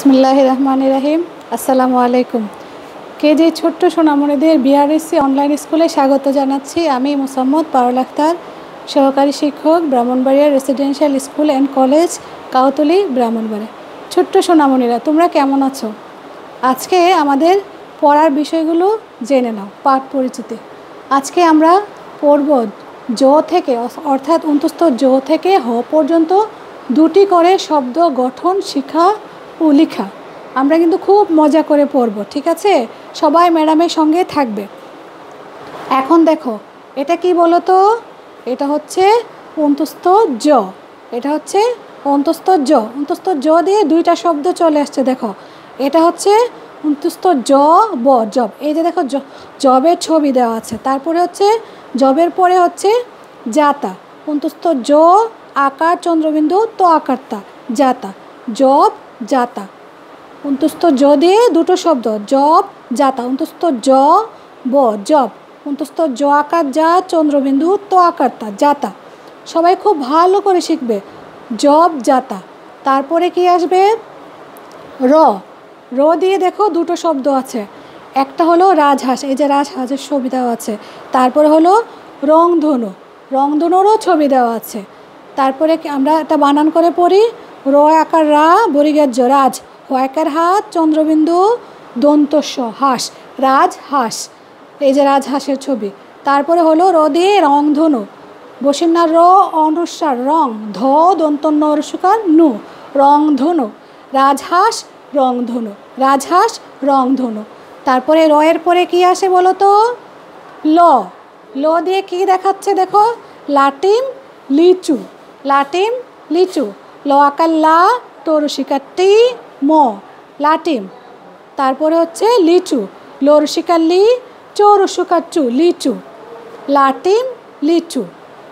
বিসমুল্লাহ রহমান রাহিম। আসসালামু আলাইকুম। কেজি ছোট্ট সোনামণিদের বিআরএসসি অনলাইন স্কুলে স্বাগত জানাচ্ছি আমি মোসাম্মদ পারুল আখতার, সহকারী শিক্ষক, Brahmanbaria residential school and college Kautali Brahmanbaria. ছোট্ট সোনামণিরা, তোমরা কেমন আছো? আজকে আমাদের পড়ার বিষয়গুলো জেনে নাও, পাঠ পরিচিতি। আজকে আমরা পড়ব জ থেকে, অর্থাৎ অন্তস্থ জ থেকে হ পর্যন্ত দুটি করে শব্দ গঠন, শিখা ও লিখা। আমরা কিন্তু খুব মজা করে পড়ব, ঠিক আছে? সবাই ম্যাডামের সঙ্গে থাকবে। এখন দেখো, এটা কি বলো তো এটা হচ্ছে অন্তস্থ জ। এটা হচ্ছে অন্তস্থ জ। অন্তস্থ জ দিয়ে দুইটা শব্দ চলে আসছে, দেখো। এটা হচ্ছে অন্তস্থ জ, ব জব এই যে দেখো জবের ছবি দেওয়া আছে। তারপরে হচ্ছে, জবের পরে হচ্ছে জাতা। অন্তস্থ জ, আকার, চন্দ্রবিন্দু তো আকারতা জাতা। জব জাতা। অন্তস্থ জ দিয়ে দুটো শব্দ জব জাতা। অন্তস্থ জ, ব, জব। অন্তস্থ জ আকার যা চন্দ্রবিন্দু, তো আকারতা জাতা। সবাই খুব ভালো করে শিখবে, জব, জাতা। তারপরে কি আসবে? র। র দিয়ে দেখো দুটো শব্দ আছে। একটা হলো রাজহাঁস, এই যে রাজহাঁসের ছবি দেওয়া আছে। তারপরে হলো রংধনু, রংধনুরও ছবি দেওয়া আছে। তারপরে আমরা একটা বানান করে পড়ি? র রা বরিগার রাজ হয়াকার হাত, চন্দ্রবিন্দু, দন্তস্ব, হাঁস, রাজ হাঁস। এই যে রাজহাঁসের ছবি, তারপরে হলো র দিয়ে রংধনু। বসিন্নার র অনুসার রং, ধ দন্তন্য রসুকার নু, রংধনু। রাজহাঁস রংধনু। রাজহাঁস রংধনু। তারপরে রয়ের পরে কি আসে বলো তো? ল। ল দিয়ে কি দেখাচ্ছে দেখো? লাটিম লিচু। লাটিম লিচু। ল আকার লা তরসিকার টি, ম, লাটিম। তারপরে হচ্ছে লিচু লোরসিকার লি চৌরসুকার চু, লিচু। লাটিম, লিচু।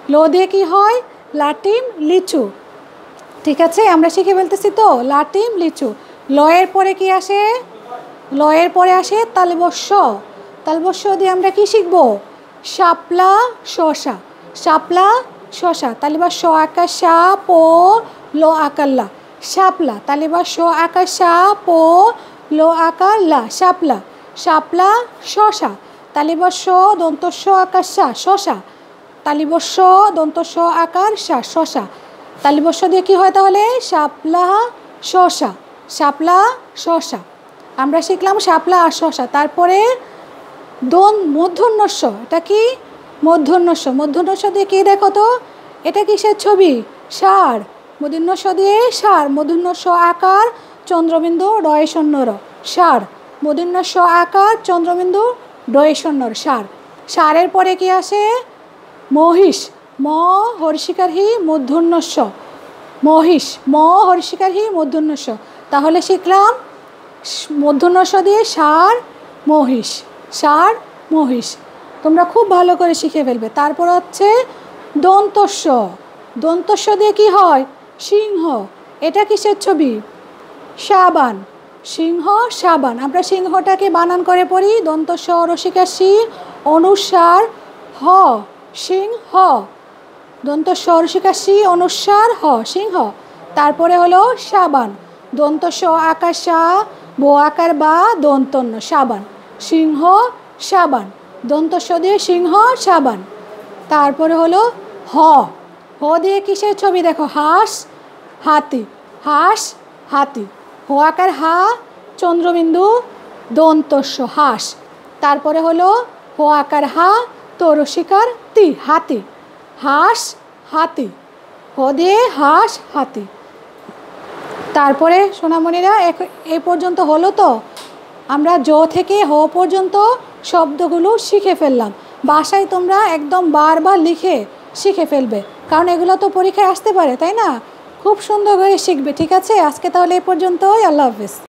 লো দিয়ে কী হয়? লাটিম, লিচু। ঠিক আছে, আমরা শিখে ফেলতেছি তো, লাটিম, লিচু। লয়ের পরে কি আসে? লয়ের পরে আসে তালবস্য। তালবস্য দিয়ে আমরা কি শিখব? শাপলা শশা শাপলা শশা তালিবা শ আকা সা পো লো আকাল্লা শাপলা তালিবা শ আকা সা পো লো আকার লা, শাপলা শাপলা, শশা তালিবা শ দন্ত স আকার সা শশা তালিবস্য দন্তস্ব আকার সা শশা তালিবস্য দিয়ে কী হয় তাহলে? শাপলা, শশা শাপলা, শশা, আমরা শিখলাম শাপলা আর শশা, তারপরে দন মধ্যন্যস্য, এটা কি? মধ্যন্যস্য মধ্যন্যস্য দিয়ে কী দেখো তো? এটা কিসের ছবি? সার মধ্যন্যস্য দিয়ে সার মধ্যন্যস্য আকার, চন্দ্রবিন্দু ডয়েশন্যর সার। মধ্যন্যস্য আকার, চন্দ্রবিন্দু ডয়েশন্যর সার। সারের পরে কি আসে? মহিষ। ম হর্ষিকার হি মধ্যন্যস্য মহিষ। ম হর্ষিকার হি মধ্যন্যস্য তাহলে শিখলাম মধ্যন্যস্য দিয়ে সার, মহিষ। সার, মহিষ। তোমরা খুব ভালো করে শিখে ফেলবে। তারপর হচ্ছে দন্তস্য দন্তস্য দিয়ে কি হয়? সিংহ, এটা কিসের ছবি? সাবান। সিংহ, সাবান। আমরা সিংহটাকে বানান করে পড়ি। দন্তস্য রসিকার সি অনুসার, হ, সিংহ। দন্ত সরসিকা সি অনুসার, হ, সিংহ। তারপরে হলো সাবান। দন্ত স আকার সা বো আকার বা দন্তন্য, সাবান। সিংহ, সাবান। দন্ত স দিয়ে সিংহ, সাবান। তারপরে হলো হ। হ দিয়ে কিসের ছবি দেখো? হাঁস, হাতি। হাঁস, হাতি। হ আকার হা, চন্দ্রবিন্দু, দন্তস্য, হাঁস। তারপরে হলো হ আকার হা তরসিকার তি, হাতি। হাঁস, হাতি। হদে হাঁস, হাতি। তারপরে সোনামণিরা এ পর্যন্ত হলো তো? আমরা জ থেকে হ পর্যন্ত শব্দগুলো শিখে ফেললাম। বাসায় তোমরা একদম বারবার লিখে শিখে ফেলবে। কারণ এগুলো তো পরীক্ষায় আসতে পারে, তাই না? খুব সুন্দর করে শিখবে, ঠিক আছে? আজকে তাহলে এ পর্যন্তই, আল্লাহ হাফিজ।